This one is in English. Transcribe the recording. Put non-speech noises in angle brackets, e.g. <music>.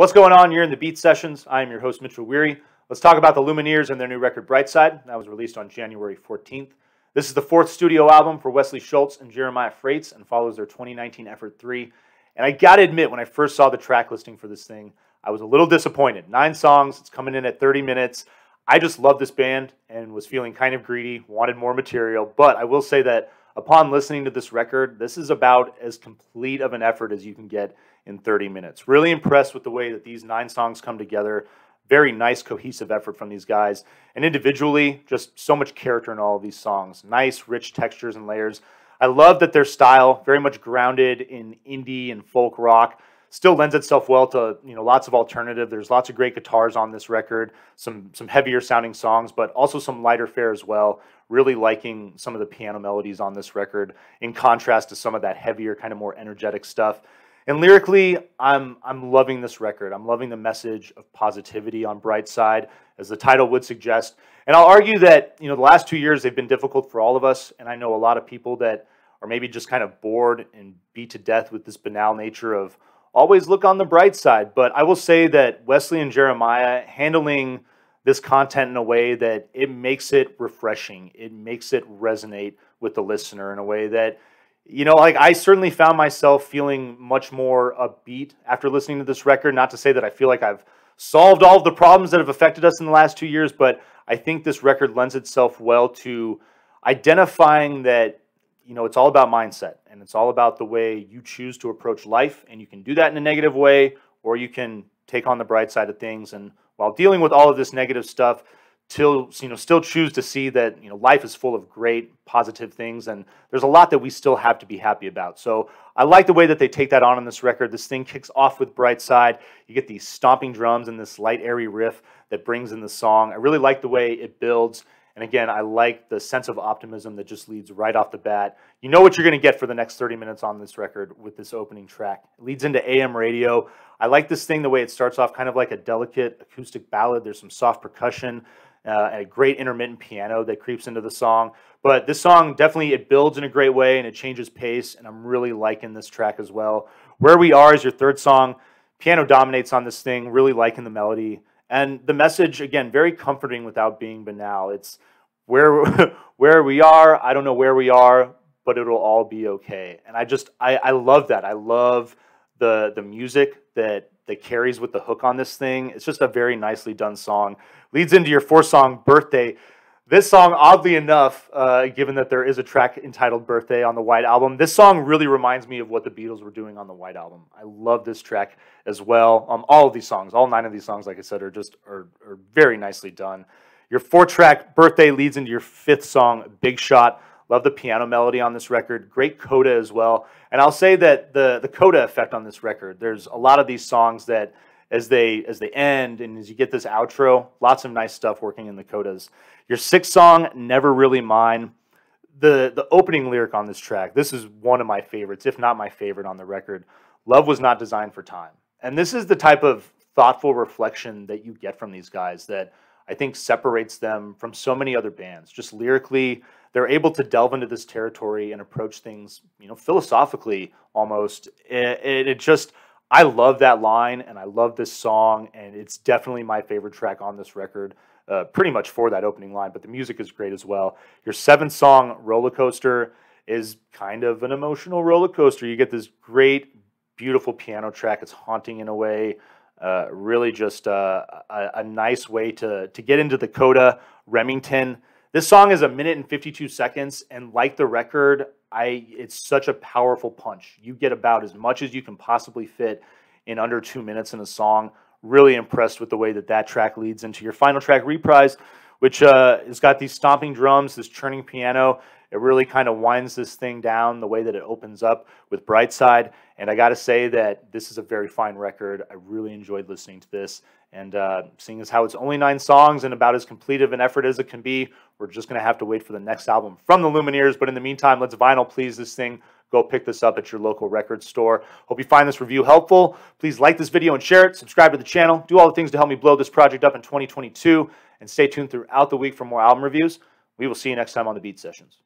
What's going on? You're in the Beat Sessions. I am your host, Mitchell Weary. Let's talk about the Lumineers and their new record, Brightside. That was released on January 14th. This is the fourth studio album for Wesley Schultz and Jeremiah Fraites and follows their 2019 Effort 3. And I gotta admit, when I first saw the track listing for this thing, I was a little disappointed. Nine songs, it's coming in at 30 minutes. I just love this band and was feeling kind of greedy, wanted more material. But I will say that upon listening to this record, this is about as complete of an effort as you can get in 30 minutes. Really impressed with the way that these nine songs come together. Very nice, cohesive effort from these guys. And individually, just so much character in all of these songs. Nice, rich textures and layers. I love that their style, very much grounded in indie and folk rock, still lends itself well to you know lots of alternative. There's lots of great guitars on this record, some some heavier sounding songs, but also some lighter fare as well. Really liking some of the piano melodies on this record, in contrast to some of that heavier, kind of more energetic stuff. And lyrically, I'm I'm loving this record. I'm loving the message of positivity on Brightside, as the title would suggest. And I'll argue that you know the last two years they've been difficult for all of us, and I know a lot of people that are maybe just kind of bored and beat to death with this banal nature of always look on the bright side. But I will say that Wesley and Jeremiah handling this content in a way that it makes it refreshing. It makes it resonate with the listener in a way that, you know, like I certainly found myself feeling much more upbeat after listening to this record. Not to say that I feel like I've solved all of the problems that have affected us in the last two years, but I think this record lends itself well to identifying that you know, it's all about mindset and it's all about the way you choose to approach life. And you can do that in a negative way, or you can take on the bright side of things. And while dealing with all of this negative stuff, till you know, still choose to see that you know life is full of great positive things, and there's a lot that we still have to be happy about. So I like the way that they take that on in this record. This thing kicks off with Brightside. You get these stomping drums and this light, airy riff that brings in the song. I really like the way it builds and again, I like the sense of optimism that just leads right off the bat. You know what you're going to get for the next 30 minutes on this record with this opening track. It leads into AM radio. I like this thing the way it starts off kind of like a delicate acoustic ballad. There's some soft percussion uh, and a great intermittent piano that creeps into the song. But this song definitely it builds in a great way and it changes pace. And I'm really liking this track as well. Where We Are is your third song. Piano dominates on this thing. Really liking the melody. And the message, again, very comforting without being banal. It's where, <laughs> where we are, I don't know where we are, but it'll all be okay. And I just, I, I love that. I love the, the music that, that carries with the hook on this thing. It's just a very nicely done song. Leads into your four song birthday. This song, oddly enough, uh, given that there is a track entitled Birthday on the White Album, this song really reminds me of what the Beatles were doing on the White Album. I love this track as well. Um, all of these songs, all nine of these songs, like I said, are just are, are very nicely done. Your four track Birthday leads into your fifth song, Big Shot. Love the piano melody on this record. Great coda as well. And I'll say that the, the coda effect on this record, there's a lot of these songs that as they as they end and as you get this outro, lots of nice stuff working in the codas. Your sixth song, Never Really Mine. The the opening lyric on this track, this is one of my favorites, if not my favorite on the record. Love was not designed for time. And this is the type of thoughtful reflection that you get from these guys that I think separates them from so many other bands. Just lyrically, they're able to delve into this territory and approach things, you know, philosophically almost. It, it, it just I love that line and I love this song, and it's definitely my favorite track on this record. Uh, pretty much for that opening line, but the music is great as well. Your seventh song, Roller Coaster, is kind of an emotional roller coaster. You get this great, beautiful piano track. It's haunting in a way. Uh, really, just uh, a, a, nice way to to get into the coda. Remington. This song is a minute and 52 seconds, and like the record, I it's such a powerful punch. You get about as much as you can possibly fit in under two minutes in a song. Really impressed with the way that that track leads into your final track, Reprise, which uh, has got these stomping drums, this churning piano. It really kind of winds this thing down the way that it opens up with Brightside. And I got to say that this is a very fine record. I really enjoyed listening to this. And uh, seeing as how it's only nine songs and about as complete of an effort as it can be, we're just going to have to wait for the next album from the Lumineers. But in the meantime, let's vinyl please this thing. Go pick this up at your local record store. Hope you find this review helpful. Please like this video and share it. Subscribe to the channel. Do all the things to help me blow this project up in 2022. And stay tuned throughout the week for more album reviews. We will see you next time on the Beat Sessions.